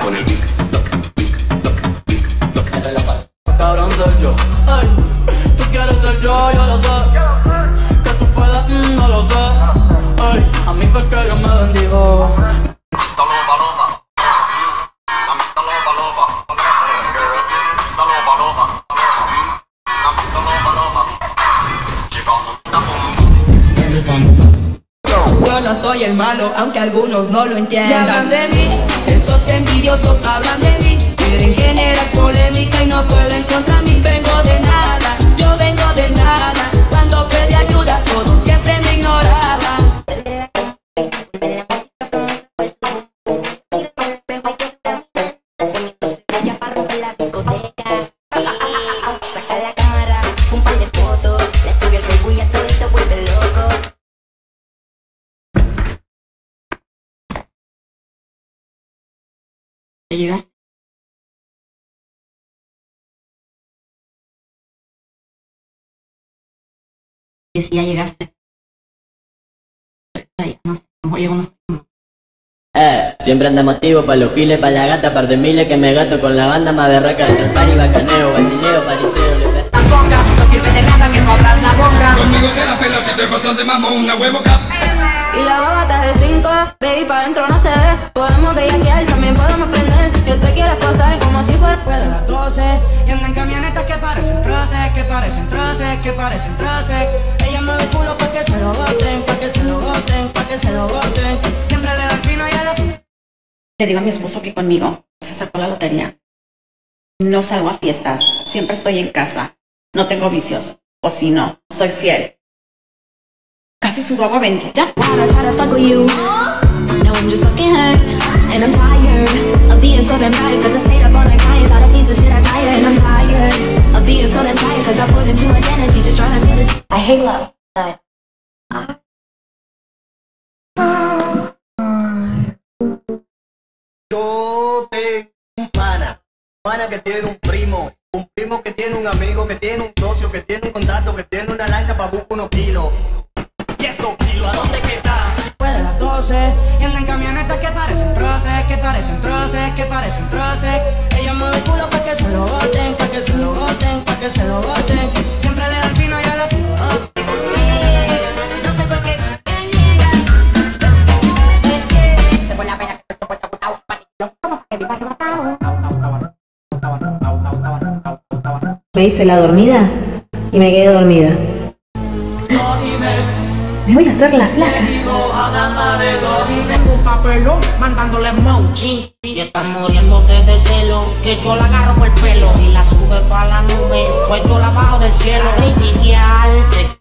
loca con el beat. Cabrón soy yo, ay Tú quieres ser yo, yo lo sé Que tú puedas, mm, no lo sé Ay, a mí fue que Dios me bendijo. Yo no soy el malo, aunque algunos no lo entiendan. Ya hablan de mí, envidiosos hablan de mí. Quieren generar polémica y no pueden contra mí. Llegaste? Que si ya llegaste. Ya, No sé, unos Eh, siempre anda motivo para los giles, para la gata, par de miles que me gato con la banda más berraca del pari, bacaneo, basileo, pariseo, le La boca, no sirve de nada que cobras la boca. Conmigo te la pela si te pasas de mamón una huevo cap. Y la baba está de 5, baby, pa' dentro no se ve. Podemos bellaquear, también podemos te quiero pasar como si fuera. De las 12 Y andan camionetas que parecen troces Que parecen troces, que parecen troces Ella mueve el culo pa' que se lo gocen Pa' que se lo gocen, pa' que se lo gocen Siempre le da el pino y a las Le digo a mi esposo que conmigo se sacó la lotería. No salgo a fiestas, siempre estoy en casa. No tengo vicios. O si no, soy fiel. Casi sudo agua bendita. Wanna try to fuck with you. No, I'm just fucking hurt. And I'm tired of being so damn tired. Cause I stayed up all night crying about a piece of shit I tired. And I'm tired of being so damn tired. Cause I put in too much energy just trying to feel this. I hate love, but Yo tengo un pana, pana que tiene un primo, un primo que tiene un amigo, que tiene un socio, que tiene un contacto, que tiene una lancha para buscar unos kilos. Y esos kilos, ¿a dónde que están? Después de las 12 Y andan camionetas que parecen troces, que parecen troces, que parecen troces. Ella mueve el culo pa' que se lo gocen Pa' que se lo gocen, pa' que se lo gocen. Siempre le da el pino y a las. Me hice la dormida y me quedé dormida. Me voy a hacer la flaca. Un papelón mandándole emoji. Y estás muriéndote de celo Que yo la agarro por el pelo. Si la sube pa' la nube Pues yo la bajo del cielo. Lady Dial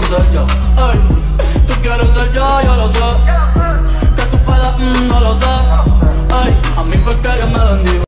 quiero ser yo. Ey, tú quieres ser yo, yo lo sé. Que tú puedas, mm, no lo sé. Ey, a mí fue que Dios me bendijo.